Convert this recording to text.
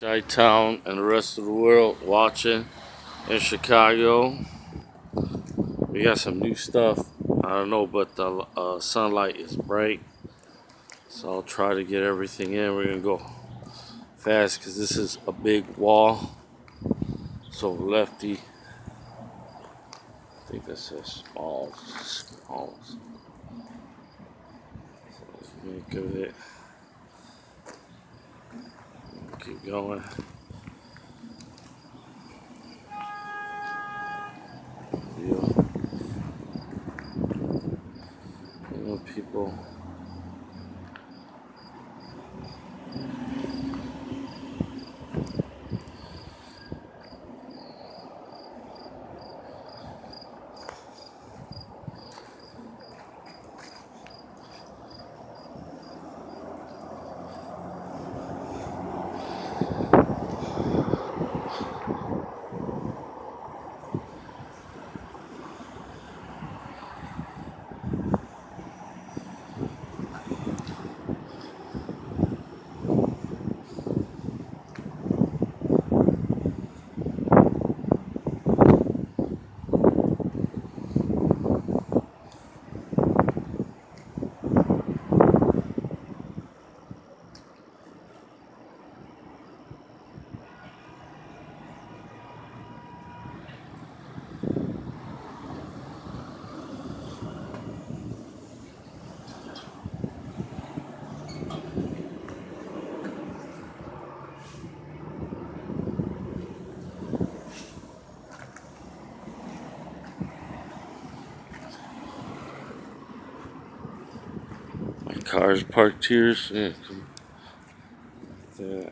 Chi-Town and the rest of the world watching in Chicago. We got some new stuff. I don't know, but the uh, sunlight is bright. So I'll try to get everything in. We're going to go fast because this is a big wall. So lefty, I think that says small, small. So let's make of it. Going. Yeah. You know, people. cars parked here. So yeah,